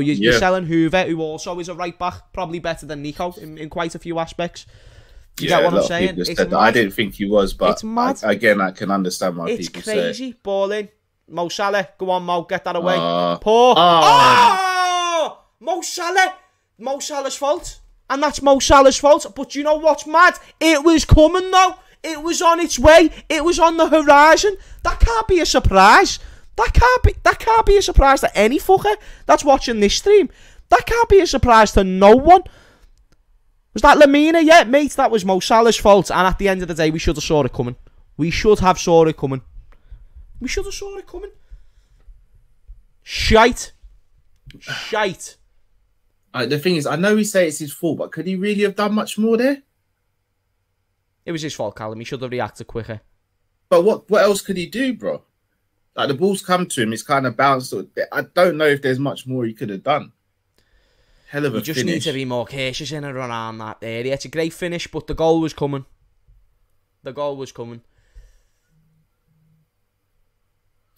you're, you're selling Hoever, who also is a right back, probably better than Neco in, in quite a few aspects. Do you get what I'm saying? people It's said that. I didn't think he was, but. I- again, I can understand why It's people say. crazy. Ball in. Mo Salah, go on, Mo, get that away. Uh, Poor. Oh. Oh! Mo Salah. Mo Salah's fault. And that's Mo Salah's fault. But you know what's mad? It was coming though. It was on its way. It was on the horizon. That can't be a surprise. That can't be that can't be a surprise to any fucker that's watching this stream. That can't be a surprise to no one. Was that Lemina? Yeah, mate, that was Mo Salah's fault. And at the end of the day, we should have saw it coming. We should have saw it coming. We should have saw it coming. Shite. Shite. Uh, the thing is, I know he say it's his fault, but could he really have done much more there? It was his fault, Callum. He should have reacted quicker. But what what else could he do, bro? Like the ball's come to him, it's kind of bounced. I don't know if there's much more he could have done. Hell of a You just need to be more cautious in and around that area. It's a great finish, but the goal was coming. The goal was coming.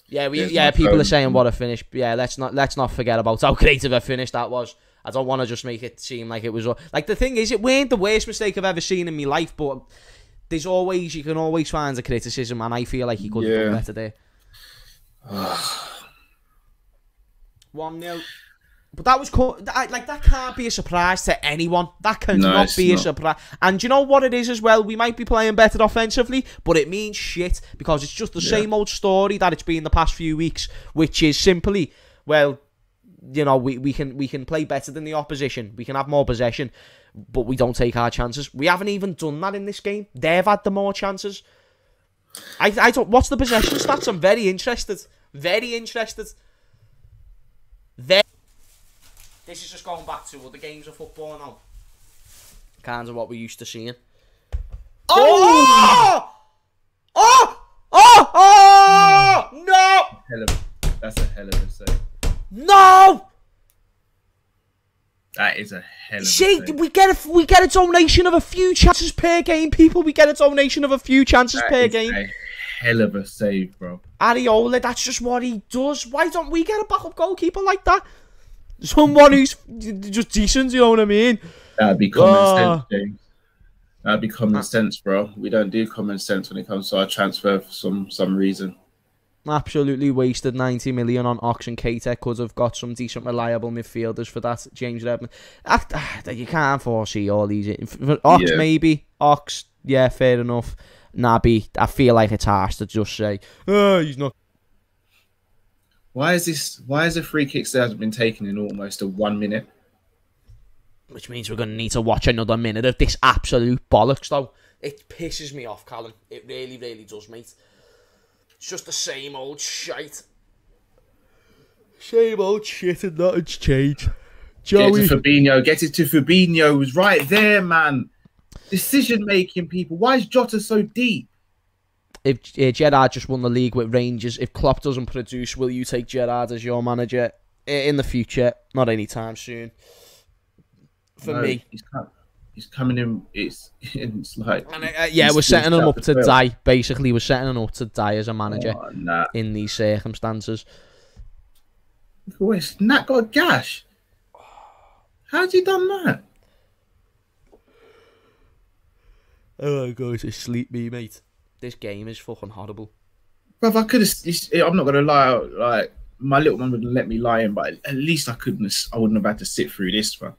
Yeah, we, There's yeah. People are um, saying what a finish. Yeah, let's not let's not forget about how great of a finish that was. I don't want to just make it seem like it was like the thing is it weren't the worst mistake I've ever seen in my life, but there's always you can always find a criticism, and I feel like he could have done better there. One 0 But that was co- that, like that can't be a surprise to anyone. That cannot it's be a surprise. And you know what it is as well? We might be playing better offensively, but it means shit because it's just the same old story that it's been the past few weeks, which is simply well, you know, we, we can we can play better than the opposition. We can have more possession, but we don't take our chances. We haven't even done that in this game. They've had the more chances. I I don't. What's the possession stats? I'm very interested. Very interested. Very. This is just going back to other games of football now. Kind of what we're used to seeing. Oh! Oh! Oh! Oh! oh! Hmm. No! Hell of, that's a hell of a save. No! That is a hell of See, a save. we get a we get a donation of a few chances per game, people. We get a donation of a few chances That per is game. a hell of a save, bro. Areola, that's just what he does. Why don't we get a backup goalkeeper like that? Someone who's just decent, you know what I mean? That'd be common Ah. sense, James. That'd be common sense, bro. We don't do common sense when it comes to our transfer for some some reason. Absolutely wasted 90 million on Ox and Keita. Could have got some decent, reliable midfielders for that. James Redmond. Ah, ah, You can't foresee all these. Ox, Yeah. maybe. Ox, yeah, fair enough. Naby, I feel like it's harsh to just say, oh, he's not. Why is this? Why is the free kicks that hasn't been taken in almost a one minute? Which means we're going to need to watch another minute of this absolute bollocks, though. It pisses me off, Callum. It really, really does, mate. It's just the same old shite. Same old shit and nothing's changed. Get Joey. it to Fabinho. Get it to Fabinho. It was right there, man. Decision making, people. Why is Jota so deep? if uh, Gerrard just won the league with Rangers, if Klopp doesn't produce, will you take Gerrard as your manager in the future? Not anytime soon. For No, me, he's, com- he's coming in. It's it's like and, uh, yeah, we're setting him up to die. Basically, we're setting him up to die as a manager Oh, nah. in these circumstances. It's Nat got a gash. How'd you done that? Oh, go to sleep, me mate. This game is fucking horrible. Bruv, I could have. I'm not gonna lie. Like my little man wouldn't let me lie in, but at least I couldn't. I wouldn't have had to sit through this one.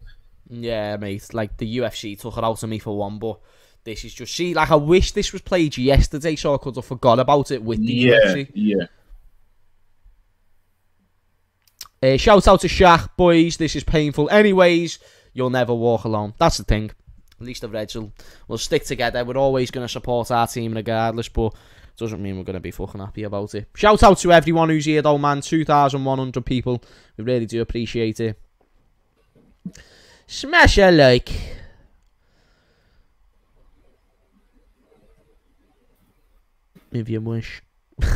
Yeah, mate. Like the UFC took it out of me for one, but this is just she. Like I wish this was played yesterday, so I could have forgot about it with the Yeah, UFC. yeah. Uh, shout out to Shaq, boys. This is painful. Anyways, you'll never walk alone. That's the thing. At least the Reds will, will stick together. We're always going to support our team regardless, but doesn't mean we're going to be fucking happy about it. Shout out to everyone who's here, though, man. 2,100 people. We really do appreciate it. Smash a like. If you wish.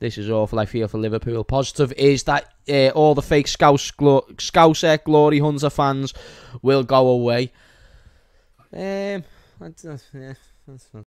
This is awful. I feel for Liverpool. Positive is that uh, all the fake Scouse, glo- Scouser Glory Hunter fans will go away. Um, I don't- yeah, that's fine.